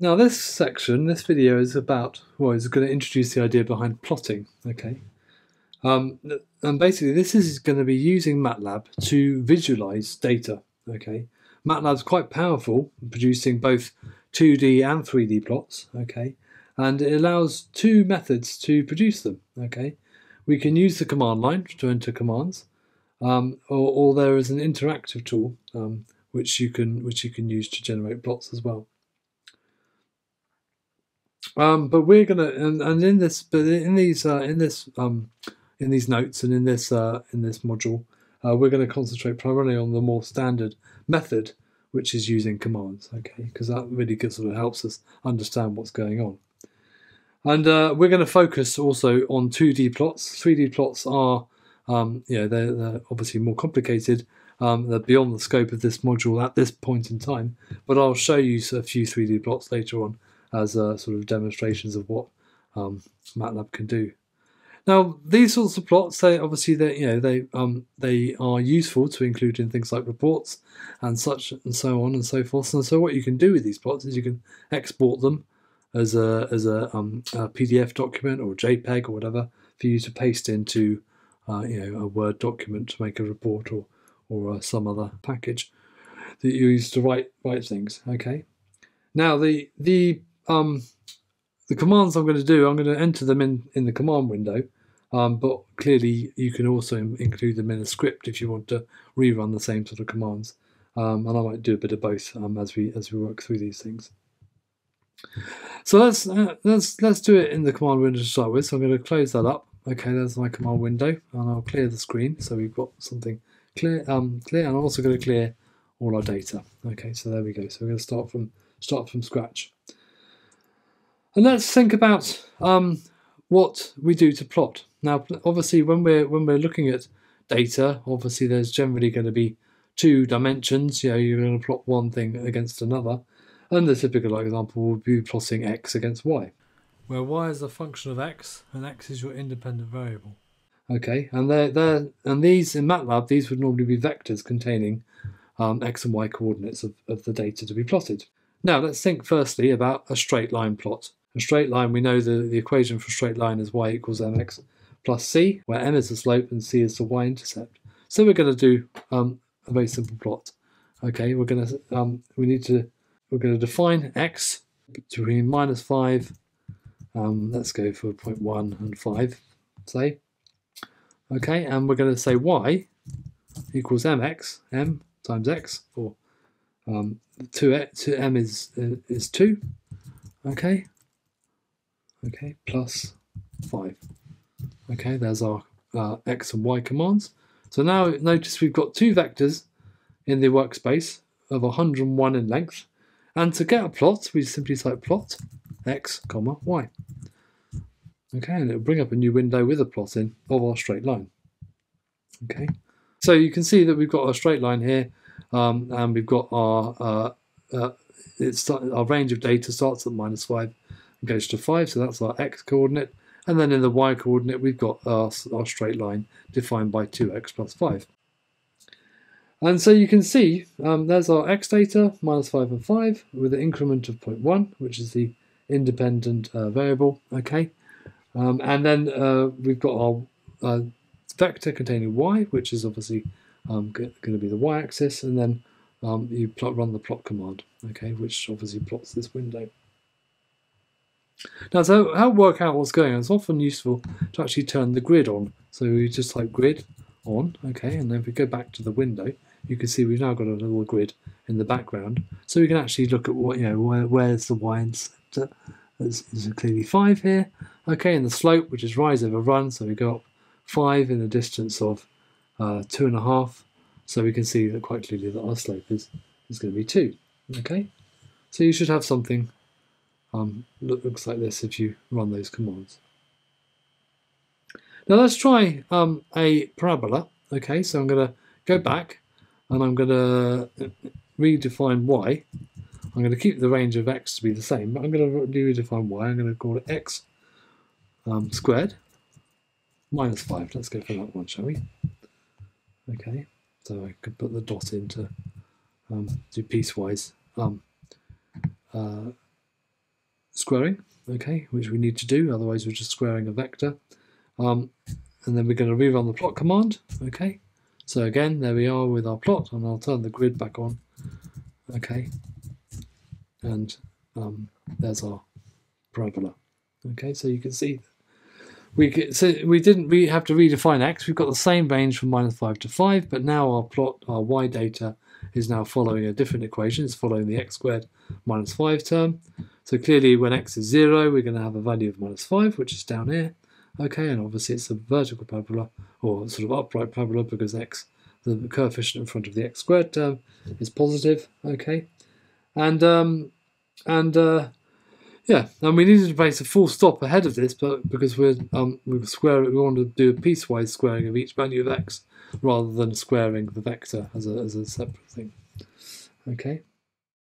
Now this section, this video is about, well, is going to introduce the idea behind plotting, okay? Um, and basically this is going to be using MATLAB to visualize data, okay? MATLAB's quite powerful, producing both 2D and 3D plots, okay? And it allows two methods to produce them, okay? We can use the command line to enter commands, um, or, or, there is an interactive tool um, which you can which you can use to generate plots as well. Um, but we're gonna and, and in this but in these uh, in this um, in these notes and in this uh, in this module, uh, we're going to concentrate primarily on the more standard method, which is using commands. Okay, because that really sort of helps us understand what's going on. And uh, we're going to focus also on 2D plots. 3D plots are, um, you know, they're, they're, obviously more complicated. Um, they're beyond the scope of this module at this point in time. But I'll show you a few 3D plots later on as uh, sort of demonstrations of what um, MATLAB can do. Now, these sorts of plots, they obviously they you know they um they are useful to include in things like reports and such and so on and so forth. And so, what you can do with these plots is you can export them as a as a, um, a PDF document or JPEG or whatever for you to paste into uh, you know a Word document to make a report or or uh, some other package that you use to write write things. Okay. Now the the um the commands I'm going to do, I'm going to enter them in in the command window um, but clearly, you can also include them in a script if you want to rerun the same sort of commands. Um, and I might do a bit of both um, as we as we work through these things. So let's uh, let's let's do it in the command window to start with. So I'm going to close that up. Okay, there's my command window, and I'll clear the screen so we've got something clear. Um, clear, and I'm also going to clear all our data. Okay, so there we go. So we're going to start from start from scratch. And let's think about um, what we do to plot. Now, obviously, when we're when we're looking at data, obviously there's generally going to be two dimensions. You know, you're going to plot one thing against another, and the typical example would be plotting x against y, where y is a function of x and x is your independent variable. Okay, and they're, they're and these in MATLAB these would normally be vectors containing um, x and y coordinates of, of the data to be plotted. Now let's think firstly about a straight line plot. A straight line, we know the, the equation for straight line is y equals mx plus c, where m is the slope and c is the y-intercept. So we're going to do um, a very simple plot. Okay, we're going to um, we need to we're going to define x between minus five. Um, let's go for 0.1 and 5, say. Okay, and we're going to say y equals mx, m times x, or um, 2, 2 m is uh, is 2. Okay, okay, plus 5. Okay, there's our uh, x and y commands. So now notice we've got two vectors in the workspace of 101 in length. And to get a plot, we simply type plot x, comma, y. Okay, and it'll bring up a new window with a plot in of our straight line. Okay, so you can see that we've got a straight line here, um, and we've got our uh, uh, our range of data starts at minus five goes to five, so that's our x coordinate, and then in the y coordinate, we've got our, our straight line defined by 2x plus 5. And so you can see um, there's our x data, minus 5 and 5, with an increment of 0.1, which is the independent uh, variable. Okay, um, And then uh, we've got our uh, vector containing y, which is obviously um, going to be the y-axis, and then um, you plot, run the plot command, okay, which obviously plots this window. Now, so how work out what's going on, it's often useful to actually turn the grid on. So we just type grid on, okay, and then if we go back to the window, you can see we've now got a little grid in the background. So we can actually look at what, you know, where, where's the y-intercept? There's clearly 5 here. Okay, and the slope, which is rise over run, so we go up 5 in a distance of uh, 2.5. So we can see that quite clearly that our slope is, is going to be 2. Okay, so you should have something um, looks like this if you run those commands. Now let's try um, a parabola. Okay, so I'm going to go back and I'm going to redefine y. I'm going to keep the range of x to be the same, but I'm going to redefine y. I'm going to call it x um, squared minus 5. Let's go for that one, shall we? Okay, so I could put the dot in to um, do piecewise um, uh, squaring, okay, which we need to do, otherwise we're just squaring a vector. Um, and then we're going to rerun the plot command, okay. So again, there we are with our plot, and I'll turn the grid back on, okay. And um, there's our parabola, okay. So you can see we so we didn't we have to redefine x. We've got the same range from minus five to five, but now our plot, our y data, is now following a different equation. It's following the x squared minus five term. So clearly, when x is zero, we're going to have a value of minus five, which is down here. Okay, and obviously it's a vertical parabola or sort of upright parabola because x, the coefficient in front of the x squared term, is positive. Okay, and um, and uh, yeah, and we needed to place a full stop ahead of this, but because we're um we square we wanted to do a piecewise squaring of each value of x rather than squaring the vector as a as a separate thing. Okay.